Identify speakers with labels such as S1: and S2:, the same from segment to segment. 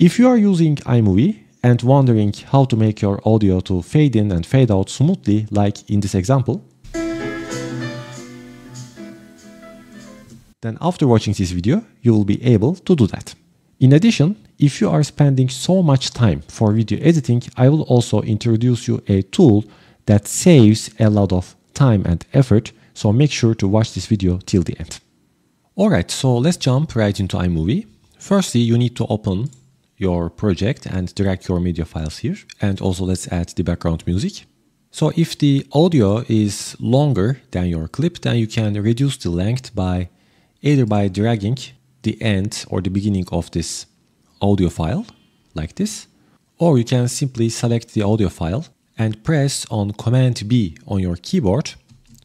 S1: If you are using iMovie and wondering how to make your audio to fade in and fade out smoothly like in this example, then after watching this video, you will be able to do that. In addition, if you are spending so much time for video editing, I will also introduce you a tool that saves a lot of time and effort, so make sure to watch this video till the end. Alright, so let's jump right into iMovie. Firstly, you need to open your project and drag your media files here, and also let's add the background music. So if the audio is longer than your clip, then you can reduce the length by either by dragging the end or the beginning of this audio file like this, or you can simply select the audio file and press on Command B on your keyboard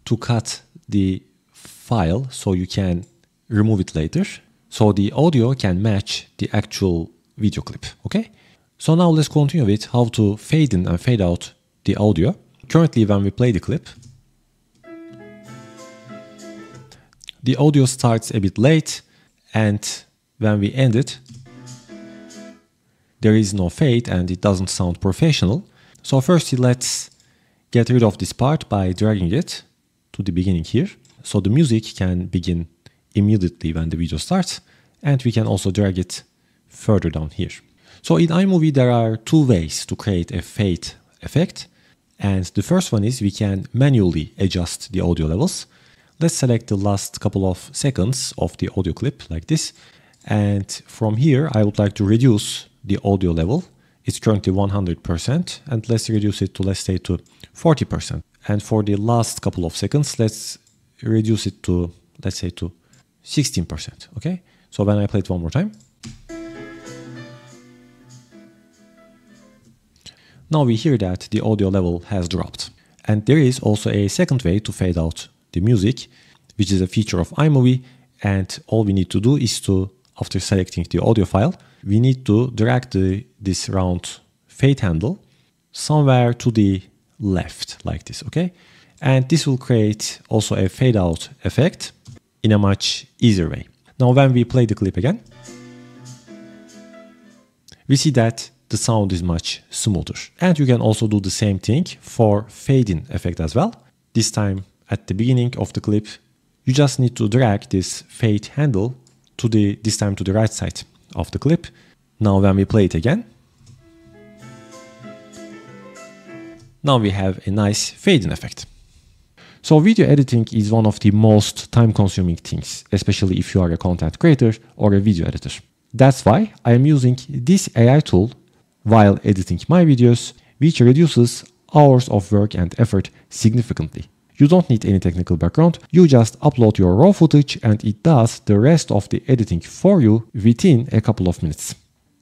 S1: to cut the file so you can remove it later. So the audio can match the actual video clip, okay? So now let's continue with how to fade in and fade out the audio. Currently when we play the clip, the audio starts a bit late and when we end it, there is no fade and it doesn't sound professional. So firstly, let's get rid of this part by dragging it to the beginning here. So the music can begin immediately when the video starts and we can also drag it further down here. So in iMovie, there are two ways to create a fade effect. And the first one is we can manually adjust the audio levels. Let's select the last couple of seconds of the audio clip like this. And from here, I would like to reduce the audio level. It's currently 100% and let's reduce it to, let's say to 40%. And for the last couple of seconds, let's reduce it to, let's say to 16%, okay? So when I play it one more time. Now we hear that the audio level has dropped. And there is also a second way to fade out the music, which is a feature of iMovie. And all we need to do is to, after selecting the audio file, we need to drag the, this round fade handle somewhere to the left like this, okay? And this will create also a fade out effect in a much easier way. Now when we play the clip again, we see that the sound is much smoother. And you can also do the same thing for fade-in effect as well. This time at the beginning of the clip, you just need to drag this fade handle to the this time to the right side of the clip. Now when we play it again, now we have a nice fade-in effect. So video editing is one of the most time consuming things, especially if you are a content creator or a video editor. That's why I am using this AI tool while editing my videos, which reduces hours of work and effort significantly. You don't need any technical background, you just upload your raw footage and it does the rest of the editing for you within a couple of minutes.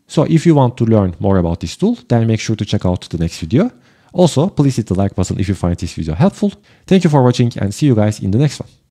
S1: So if you want to learn more about this tool, then make sure to check out the next video. Also, please hit the like button if you find this video helpful. Thank you for watching and see you guys in the next one.